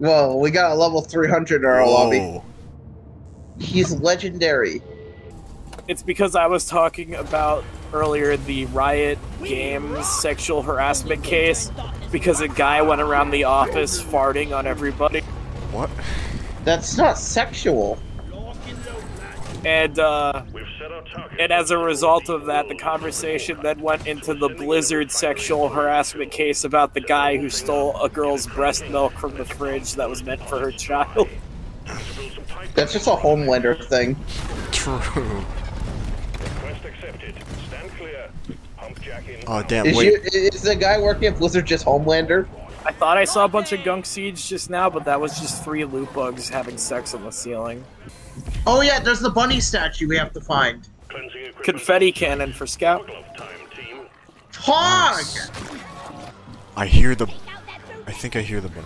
Well, we got a level 300 in our lobby. He's legendary. It's because I was talking about earlier the Riot Games sexual harassment case because a guy went around the office farting on everybody. What? That's not sexual. And uh, We've set our target. and as a result of that, the conversation then went into the Blizzard sexual harassment case about the guy who stole a girl's breast milk from the fridge that was meant for her child. That's just a Homelander thing. True. Request accepted. Stand clear. Pump. Oh damn! Is, Wait. you, is the guy working at Blizzard just Homelander? I thought I saw a bunch of gunk seeds just now, but that was just three loot bugs having sex on the ceiling. Oh yeah, there's the bunny statue we have to find. Confetti cannon for scout. Glove time, team. Hog! I hear the. I think I hear the bunny.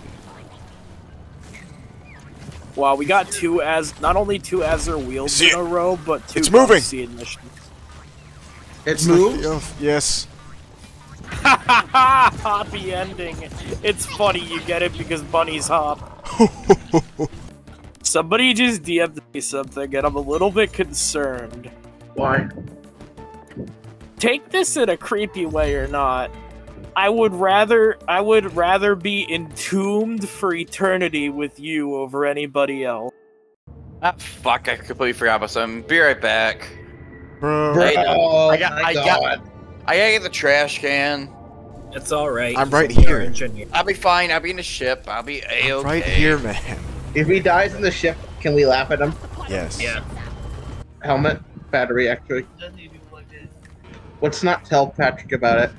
Wow, we got two as not only two Azure Wealds in a row, but two It's moving! Seed missions. It It's like moved? the elf- Yes. Happy ending. It's funny you get it because bunnies hop. Somebody just DM'd me something, and I'm a little bit concerned. Why? Take this in a creepy way or not. I would rather I would rather be entombed for eternity with you over anybody else. Ah, fuck, I completely forgot about something. Be right back. Bro. Hey, oh I got- my I got- god. I gotta get the trash can. It's alright. I'm right here. engineer. I'll be fine. I'll be in the ship. I'll be a-okay. Right here, man. If he dies in the ship, can we laugh at him? Yes. Yeah. Helmet, battery, actually. Let's not tell Patrick about it.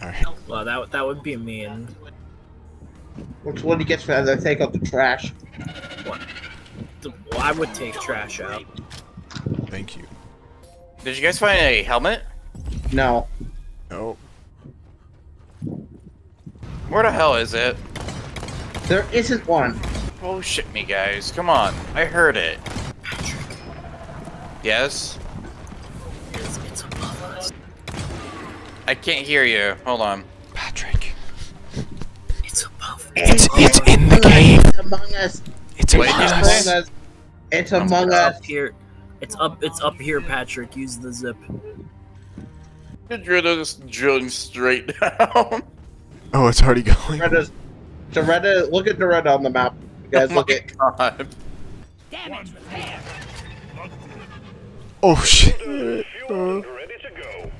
Alright. Well, that that would be mean. Which when he gets for that, they take out the trash. Well, I would take trash out. Thank you. Did you guys find a helmet? No. Oh. Where the hell is it? There isn't one. Oh, Bullshit me, guys. Come on. I heard it. Patrick, Yes? it's, it's above us. I can't hear you. Hold on. Patrick. It's above. It's it's in the game. It's among us. It's Wait, among did you It's us. among us. It's Oh, among us. up here. It's up. It's up here, Patrick. Use the zip. The drill just drilling straight down. Oh, it's already going. Doretta's, Doretta, look at Doretta on the map. You guys oh look my at. god. Oh shit. Uh, Fueled and uh. ready to go.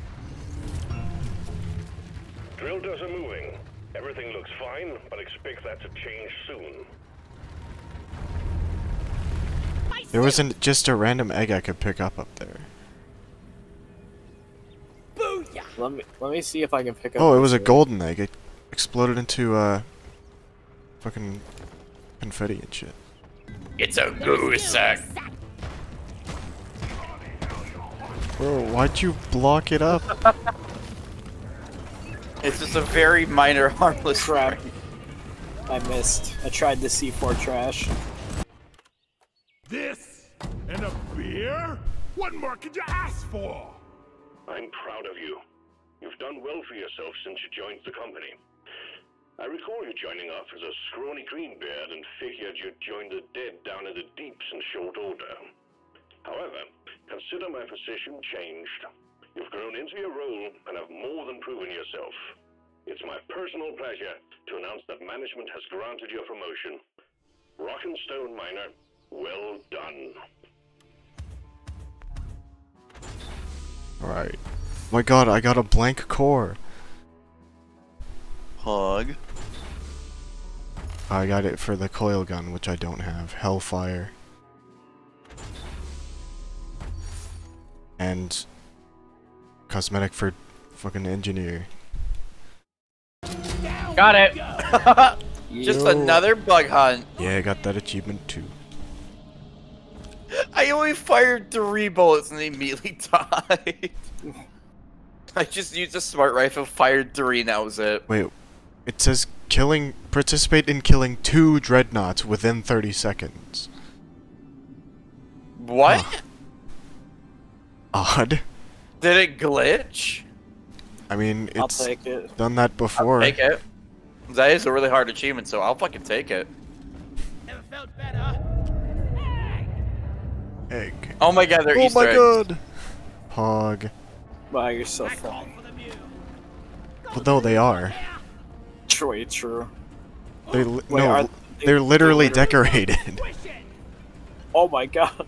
Drill does are moving. Everything looks fine, but expect that to change soon. There wasn't just a random egg I could pick up up there. Let me let me see if I can pick up. Oh, it was a golden egg. It exploded into uh fucking confetti and shit. It's a goose sack. Bro, why'd you block it up? It's just a very minor harmless Crap. I missed. I tried the C4 trash. This and a beer? What more could you ask for? I'm proud of you. You've done well for yourself since you joined the company. I recall you joining up as a scrawny greenbeard and figured you'd join the dead down in the deeps in short order. However, consider my position changed. You've grown into your role and have more than proven yourself. It's my personal pleasure to announce that management has granted your promotion. Rock and Stone Miner, well done. Alright. My god, I got a blank core. Hug. I got it for the coil gun, which I don't have. Hellfire. And cosmetic for fucking engineer. Got it. Just another bug hunt. Yeah, I got that achievement too. I only fired three bullets and they immediately died. I just used a smart rifle, fired three, and that was it. Wait, it says killing participate in killing two dreadnoughts within 30 seconds. What? Odd. Did it glitch? I mean, I'll it's take it. done that before. Take it. That is a really hard achievement, so I'll fucking take it. Egg. Oh my god, they're Oh Easter my eggs. god! Pog. Wow, you're so funny. Well, no, they are. True, true. They li- Wait, no, are- they're literally literally- decorated. Oh my god.